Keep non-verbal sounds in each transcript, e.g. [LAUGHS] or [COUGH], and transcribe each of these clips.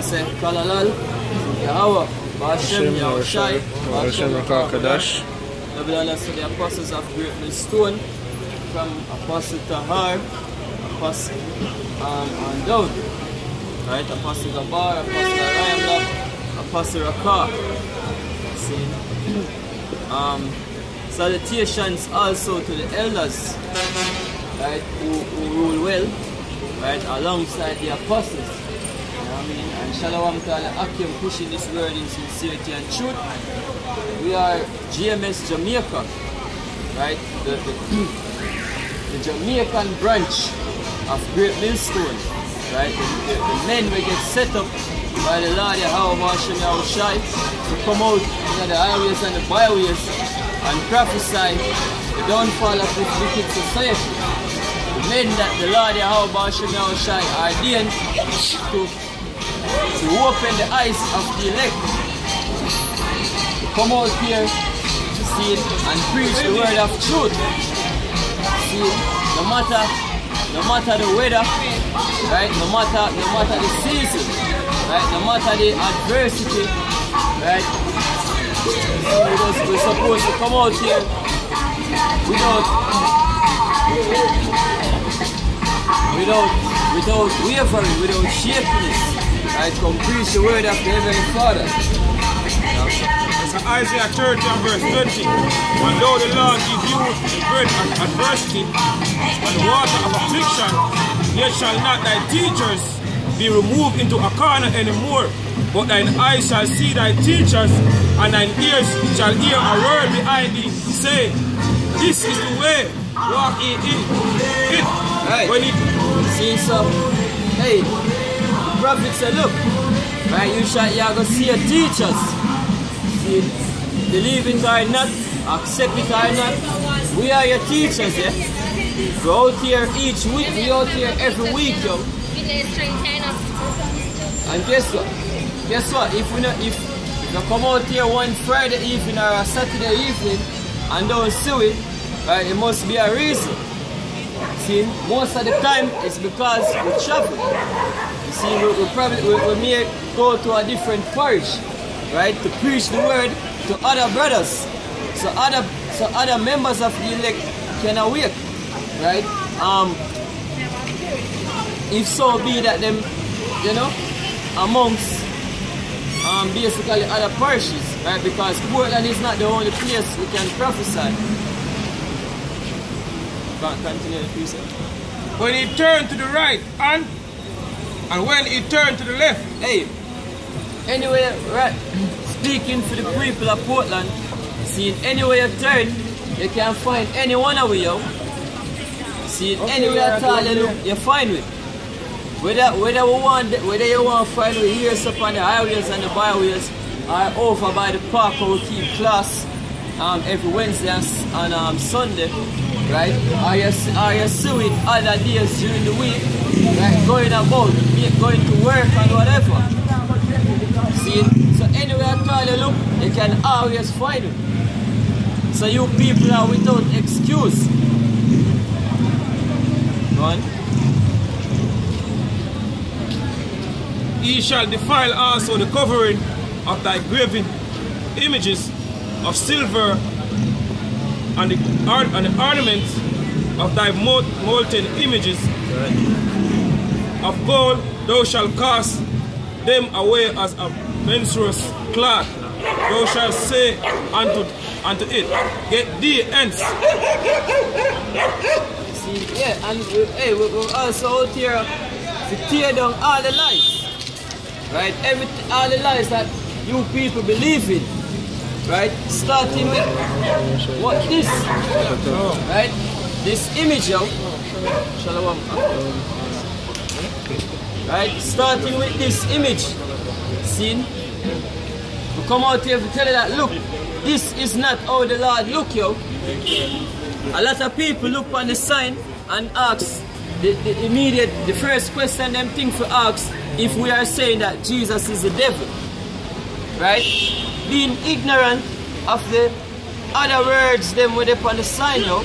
say Kalalal, Yahweh, Bashem, Yahushai, Hashem Rakakadash. Nevertheless, to the apostles of Great Mill Stone, from Apostle Tahar, Apostle um, and Daud, right? Apostle Gabar, Apostle Arayamla, Apostle Rakah. See? Um, salutations also to the elders, right, who, who rule well, right, alongside the apostles. I? And Shalom to pushing this word in sincerity and truth. We are GMS Jamaica, right? The, the, [CLEARS THROAT] the Jamaican branch of Great Millstone, right? The, the, the men will get set up by the Lord Yahweh Hashem Yahushai to come out into the highways and the byways and prophesy the downfall of this wicked society. The men that the Lord Yahweh Hashem Yahushai ordained to, to open the eyes of the elect to come out here to see it and preach the word of truth. See no matter no matter the weather, right? No matter no matter the season, right? No matter the adversity, right? We're supposed to come out here without without without wavering, without shakiness, Come preach the word of the Heavenly Father. So Isaiah 30 and verse 20. And though the Lord give you the bread of adversity and the water of affliction, yet shall not thy teachers be removed into a corner anymore. But thine eyes shall see thy teachers, and thine ears shall hear a word behind thee, say, This is the way, walk in it. Right. When it See so, hey, prophet said, look, right, you shall you are see your teachers. See, believe it or not, accept it or not, we are your teachers, yeah? We out here each week, we out here every week, yo. And guess what? Guess what? If we not if you come out here one Friday evening or a Saturday evening and don't see it, right, it must be a reason. See, most of the time it's because we travel. You see, we, we probably we, we may go to a different parish, right, to preach the word to other brothers, so other so other members of the elect can awake, right? Um, if so be that them, you know, amongst um, basically other parishes, right? Because Portland is not the only place we can prophesy. Can't continue the precept. when he turned to the right, and and when he turned to the left, Hey, anyway, right, speaking for the people of Portland, see, anywhere you turn, you can find any one of you. See, anywhere at all you look, you find it. Whether whether we want whether you want to find it here up on the highways and the byways or over by the park where we keep class um, every Wednesday and, and um, Sunday, right? Or you, or you it other days during the week, right? Going about, going to work and whatever. See? So anywhere at all you look, you can always find it. So you people are without excuse. Go on. He shall defile also the covering of thy graven images of silver and the, or- and the ornaments of thy molten images of gold. Thou shalt cast them away as a menstruous cloth. Thou shalt say unto, unto it, Get thee hence. See, yeah, and we, hey, we, we're also out here to tear down all the lies. Right? Every, all the lies that you people believe in. Right? Starting with what this. Right? This image yo. Shalom. Right? Starting with this image. Seen? We come out here to tell you that look, this is not how the Lord look yo. A lot of people look on the sign and ask the, the immediate, the first question them think for ask if we are saying that Jesus is the devil. Right? Being ignorant of the other words them with up on the sign now.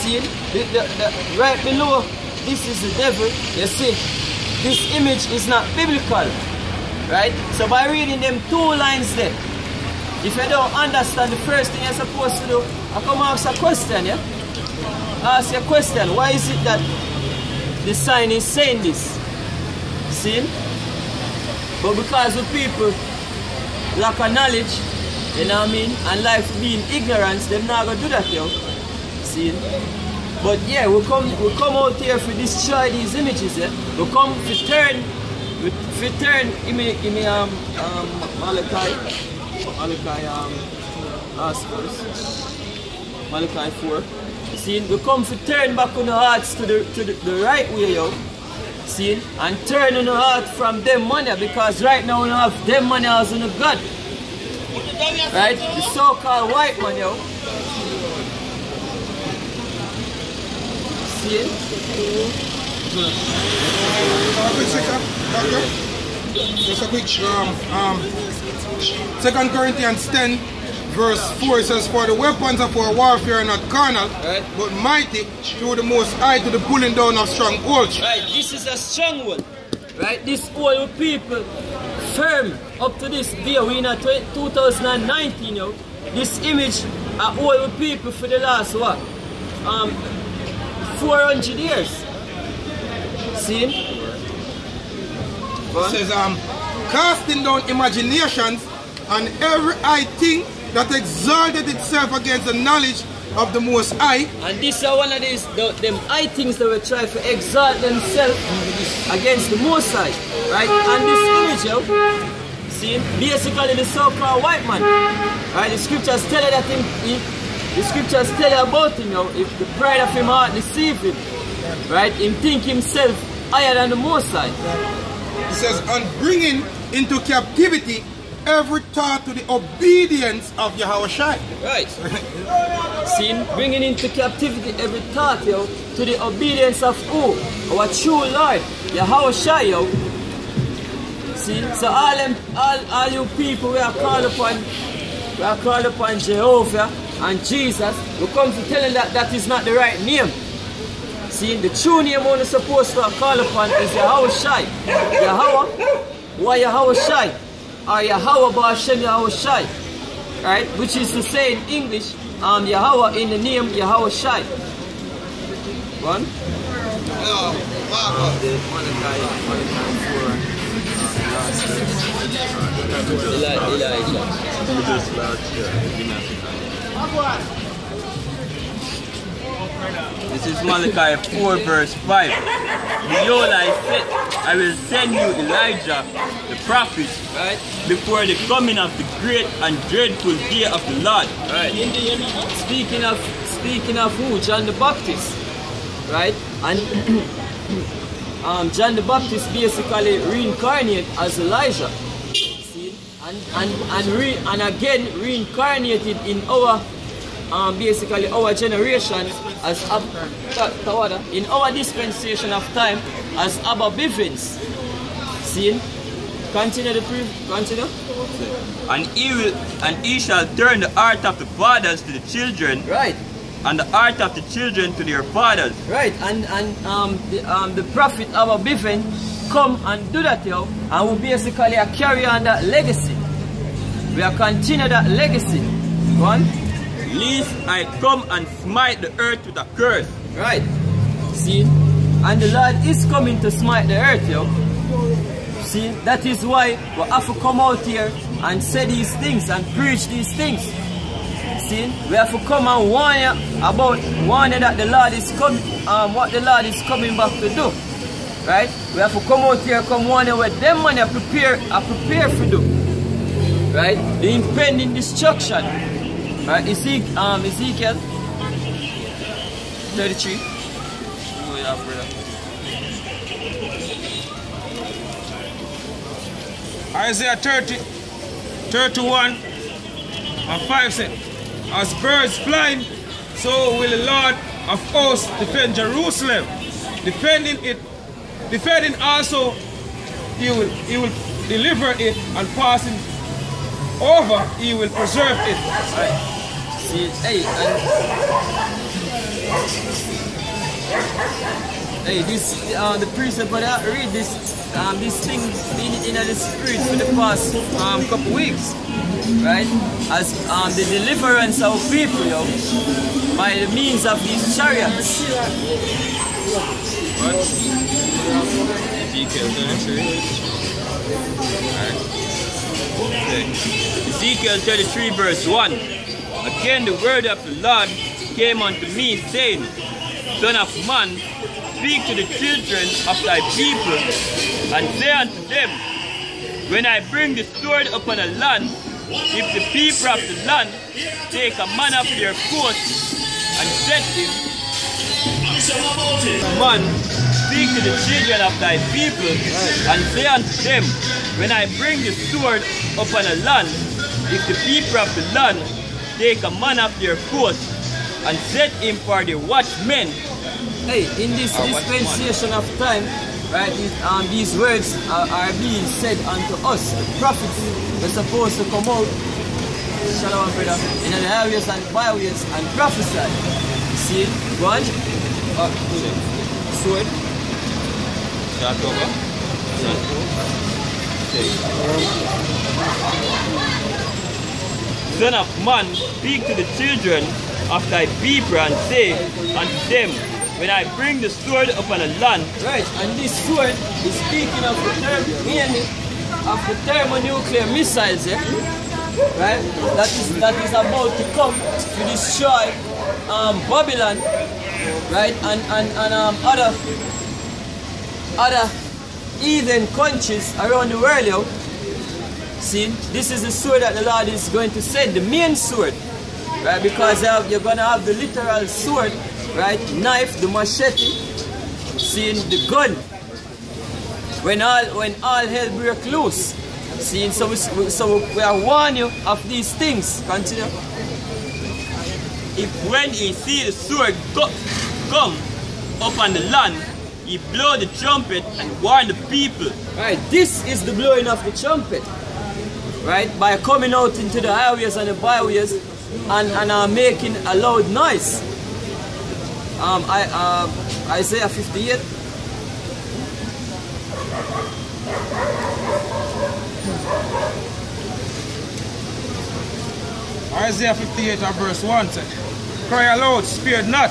See, the, the, the, right below, this is the devil. You see, this image is not biblical. Right? So by reading them two lines there, if you don't understand the first thing you're supposed to do, I come ask a question, yeah? Ask a question. Why is it that the sign is saying this? See? But because the people lack of knowledge, you know what I mean, and life being ignorance, they're not gonna do that, yo. See? But yeah, we come we come out here to destroy these images, yeah. We come to turn we, we turn in me in me um um Malachi Malachi um last verse. Malachi 4. See, we come to turn back on the hearts to the to the, the right way, yo. See, and turn on the heart from them money because right now we don't have them money as on the God. Right? The so-called white money. yo. See? Just a quick um, um, Second Corinthians 10 verse 4 it says, For the weapons of our warfare are not carnal, Right. but mighty through the most high to the pulling down of strongholds. Right, this is a strong one. Right, this old people firm up to this day. We in a tw- 2019, yo. This image are old people for the last what? Um, 400 years. See? It says, um, casting down imaginations and every high thing that exalted itself against the knowledge of the Most High, And this are one of these the, them high things that will try to exalt themselves against the Most High. Right? And this image, yo, see, basically the so-called white man. Right? The scriptures tell you that him, he, the scriptures tell you about him, yo, if the pride of him heart deceive him. Right? Him think himself higher than the Most High. it says, and bringing into captivity every thought to the obedience of Yahweh Shai. Right. [LAUGHS] See, bringing into captivity every thought, yo, to the obedience of who? Our true Lord, Yahweh Shai, yo. See, so all them, all, all you people we are called upon, we are called upon Jehovah and Jesus, we come to tell you that that is not the right name. See, the true name we're supposed to call upon is Yahweh Shai. Yahweh, why Yahweh Shai? Or Yahweh Ba'ashem Yahweh Shai. Right? Which is to say in English, um, Yahweh in the name Yahweh Shai. One. This is Malachi 4 verse 5. Behold, I said, I will send you Elijah, the prophet, Right? before the coming of the great and dreadful day of the Lord. Right. Speaking of speaking of who? John the Baptist. Right? And [CLEARS THROAT] um, John the Baptist basically reincarnated as Elijah. See? And and and re, and again reincarnated in our um, basically our generation as Ab, Tawada, in our dispensation of time as Abba Bivens. See? Continue the pre continue. And he will and he shall turn the heart of the fathers to the children, Right. and the heart of the children to their fathers. Right, and and um the um the prophet Abba Bivens come and do that yo, and we basically carry on that legacy. We are continue that legacy. Go on. Lest I come and smite the earth with a curse. Right. See? And the Lord is coming to smite the earth, yo. See? That is why we have to come out here and say these things and preach these things. See? We have to come and warn you about warning that the Lord is coming, um, what the Lord is coming back to do. Right? We have to come out here, come warn you what them man are prepare, are prepare for do. Right? The impending destruction. Right? Ezekiel, um, Ezekiel 33. Oh yeah, brother. Isaiah 30, 31 and 5 said, As birds flying, so will the Lord of hosts defend Jerusalem. Defending it, defending also, he will, he will deliver it and passing over, he will preserve it. Hey, and Hey, this uh, the precept, but I read this um, this thing in in the spirit for the past um, couple weeks, right? As um, the deliverance of people, yo, by the means of these chariots. What? Ezekiel 33. Alright. Ezekiel 33 verse 1. Again the word of the Lord came unto me, saying, Son of man, speak to the children of thy people, and say unto them, When I bring the sword upon a land, if the people of the land take a man of their coast and set him, man, speak to the children of thy people, and say unto them, When I bring the sword upon a land, if the people of the land take a man of their coast and set him for the watchmen, Hey, in this dispensation of time, right, these, um, these words are, are being said unto us. The prophets were supposed to come out, shalom brother, in the highways and byways and prophesy. See, one, uh, sword, start over. Son of man, speak to the children of thy people and say unto them, When I bring the sword upon a land, right, and this sword is speaking of the term, of the thermonuclear missiles, yeah? right, that is, that is about to come to destroy um, Babylon, right, and, and, and um, other, other heathen countries around the world, yo. See, this is the sword that the Lord is going to send, the main sword, right, because you're going to have the literal sword, right, knife, the machete, seeing the gun, when all when all hell break loose. See, so we, so we are warning you of these things. Continue. if when he see the sword go, come upon the land, he blow the trumpet and warn the people. Right, this is the blowing of the trumpet. Right, by coming out into the highways and the byways and, and uh, making a loud noise. Um, I, uh, Isaiah 58. Isaiah 58 and verse 1 said, Cry aloud, spare not,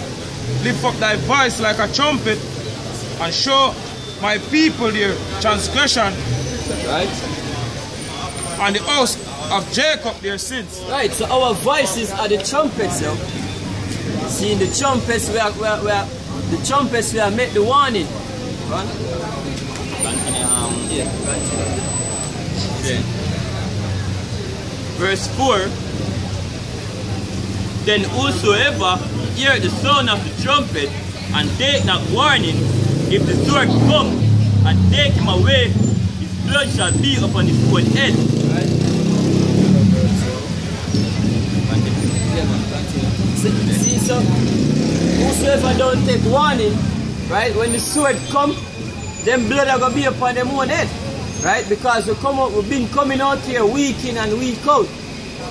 lift up thy voice like a trumpet, and show my people their transgression, Right, and the house of Jacob their sins. right. So our voices are the trumpets, yo. See, the trumpets we are, we are, we are the trumpets we are make the warning. Right? Um, Yeah. Okay. Verse 4 Then whosoever hear the sound of the trumpet and take not warning, if the sword come and take him away, blood shall be upon his own head. See, so whosoever don't take warning, right, when the sword come, them blood are gonna be upon them own head. Right? Because we come out, we've been coming out here week in and week out.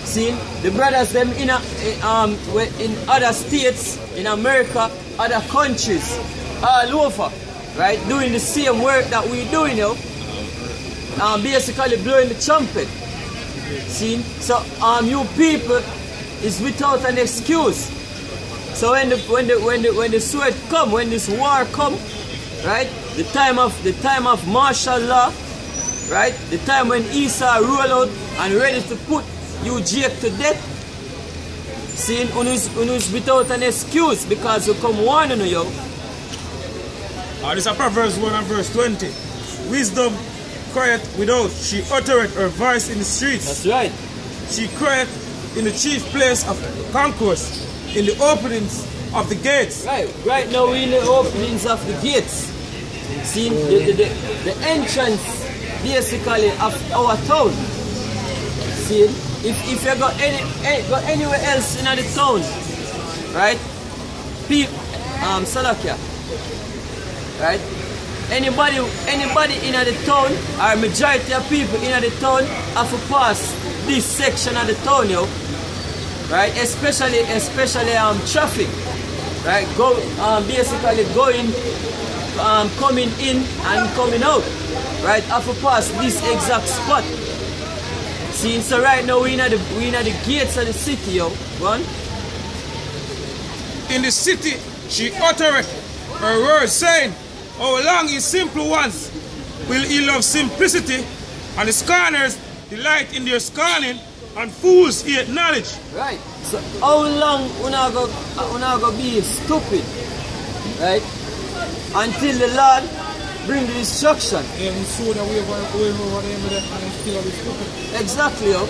See, the brothers them in a, eh, um in other states, in America, other countries, all over, right, doing the same work that we doing now. Um, basically blowing the trumpet. See, so um, you people is without an excuse. So when the when the when the when the sweat come, when this war come, right? The time of the time of martial law, right? The time when Esau roll out and ready to put you Jake to death. See, unus unus without an excuse because you come warning you. Uh, this is a Proverbs 1 and verse 20. Wisdom crieth without, she uttered her voice in the streets. That's right. She crieth in the chief place of concourse, in the openings of the gates. Right, right now we're in the openings of the gates. See, the, the, the, the entrance basically of our town. See, if, if you go, any, any, go anywhere else in the town, right, people, um, Salakia, right, anybody, anybody in the town, or majority of people in the town have to pass this section of the town, yo, right, especially, especially um, traffic right? Go um, basically going um, coming in and coming out. Right, have to pass this exact spot. See, so right now we in the we in the gates of the city, yo. One. In the city, she uttered her words, saying, How long is simple ones will he love simplicity, and the scorners delight in their scorning, and fools hate knowledge. Right. So how long we not go we not go be stupid? Right? Until the Lord bring the destruction. Even sooner we were over them and still be stupid. Exactly, yo.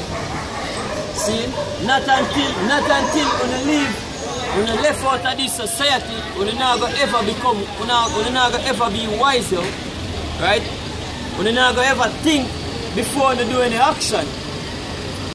See? Not until not until when you leave when you left out of this society, when you not ever become when you when not ever be wise, yo. Right? When you not ever think before you do any action.